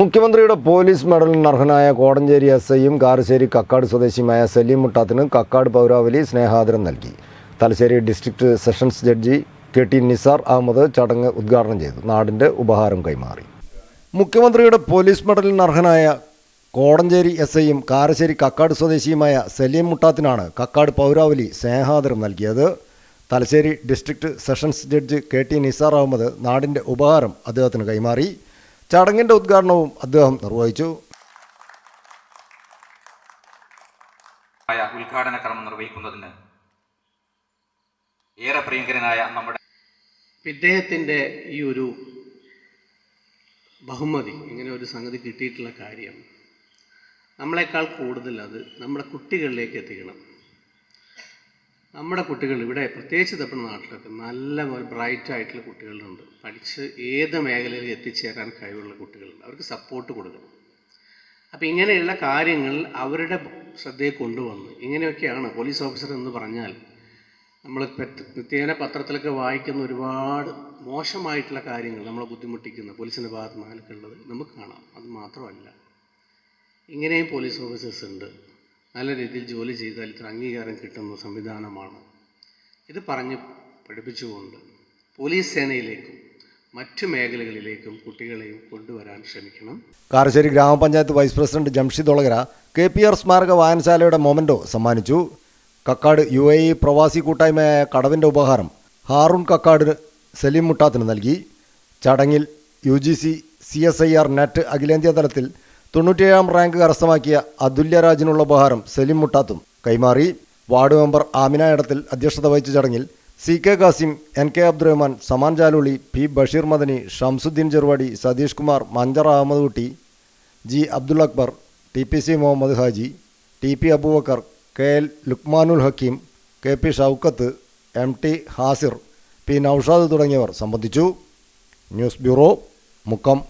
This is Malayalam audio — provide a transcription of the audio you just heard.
മുഖ്യമന്ത്രിയുടെ പോലീസ് മെഡലിന് അർഹനായ കോടഞ്ചേരി എസ് ഐയും കാരശ്ശേരി കക്കാട് സ്വദേശിയുമായ സലീം മുട്ടാത്തിന് കക്കാട് പൗരാവലി സ്നേഹാദരം നൽകി. Thalassery district sessions judge K T Nisar Ahmed ചടങ്ങ് ഉദ്ഘാടനം ചെയ്തു. നാടിന്റെ ഉപഹാരം കൈമാറി. മുഖ്യമന്ത്രിയുടെ പോലീസ് മെഡലിന് അർഹനായ കോടഞ്ചേരി എസ് ഐയും കാരശ്ശേരി കക്കാട് സ്വദേശിയുമായ സലീം മുട്ടാത്തിനാണ് കക്കാട് പൗരാവലി സ്നേഹാദരം നൽകിയത്. Thalassery district sessions judge K T Nisar Ahammed നാടിന്റെ ഉപഹാരം അദ്ദേഹത്തിന് കൈമാറി. ചടങ്ങിന്റെ ഉദ്ഘാടനവും അദ്ദേഹം നിർവഹിച്ചു. ആയ ഉദ്ഘാടന കർമ്മം നിർവഹിക്കുന്നതിന് ഏറെ പ്രിയങ്കരനായ നമ്മുടെ ഇദ്ദേഹത്തിന്റെ ഈ ഒരു ബഹുമതി ഇങ്ങനെ ഒരു സംഗതി കിട്ടിയിട്ടുള്ള കാര്യം നമ്മളെക്കാൾ കൂടുതൽ അത് നമ്മുടെ കുട്ടികളിലേക്ക് എത്തിക്കണം. നമ്മുടെ കുട്ടികൾ ഇവിടെ പ്രത്യേകിച്ച് തപ്പണ നാട്ടിലൊക്കെ നല്ല ബ്രൈറ്റ് ആയിട്ടുള്ള കുട്ടികളുണ്ട്. പഠിച്ച് ഏത് മേഖലയിൽ എത്തിച്ചേരാൻ കഴിവുള്ള കുട്ടികളുണ്ട്. അവർക്ക് സപ്പോർട്ട് കൊടുക്കണം. അപ്പം ഇങ്ങനെയുള്ള കാര്യങ്ങൾ അവരുടെ ശ്രദ്ധയിൽ കൊണ്ടുവന്ന് ഇങ്ങനെയൊക്കെയാണ് പോലീസ് ഓഫീസർ എന്ന് പറഞ്ഞാൽ നമ്മൾ നിത്യേന പത്രത്തിലൊക്കെ വായിക്കുന്ന ഒരുപാട് മോശമായിട്ടുള്ള കാര്യങ്ങൾ നമ്മളെ ബുദ്ധിമുട്ടിക്കുന്ന പോലീസിന്റെ ഭാഗത്ത് നിന്നൊക്കെയുള്ളത് നമുക്ക് കാണാം. അത് മാത്രമല്ല ഇങ്ങനെയും പോലീസ് ഓഫീസേഴ്സ് ഉണ്ട്. നല്ല രീതിയിൽ ജോലി ചെയ്താൽ ഇത്ര അംഗീകാരം കിട്ടുന്ന സംവിധാനമാണ്. ഇത് പറഞ്ഞ് പഠിപ്പിച്ചുകൊണ്ട് പോലീസ് സേനയിലേക്കും മറ്റു മേഖലകളിലേക്കും കുട്ടികളെയും കൊണ്ടുവരാൻ ശ്രമിക്കണം. കാരശ്ശേരി ഗ്രാമപഞ്ചായത്ത് vice president Jamshid Olakara K P R സ്മാരക വായനശാലയുടെ മൊമന്റോ സമ്മാനിച്ചു. കക്കാട് യു എ ഇ പ്രവാസി കൂട്ടായ്മയായ കടവിന്റെ ഉപഹാരം ഹാറൂൺ കക്കാട് സലീം മുട്ടാത്തിന് നൽകി. ചടങ്ങിൽ U G C C S I R net അഖിലേന്ത്യാ തലത്തിൽ തൊണ്ണൂറ്റിയേഴാം റാങ്ക് കരസ്ഥമാക്കിയ അതുല്യരാജിനുള്ള ഉപഹാരം സലിം മുട്ടാത്തും. കൈമാറി വാർഡ് മെമ്പർ ആമിന ഇടത്തിൽ അധ്യക്ഷത വഹിച്ച ചടങ്ങിൽ C K Kasim N K Abdurahman Saman Jaluli P Basheer Madani Shamsuddeen Cheruvadi Satheesh Kumar Manjar Ahammed Kutty G Abdul Akbar T P C Muhammad Haji T P Aboobacker K L Luqmanul Hakeem K P Shoukath M T Hasir P Noushad തുടങ്ങിയവർ സംബന്ധിച്ചു. News bureau Mukkam.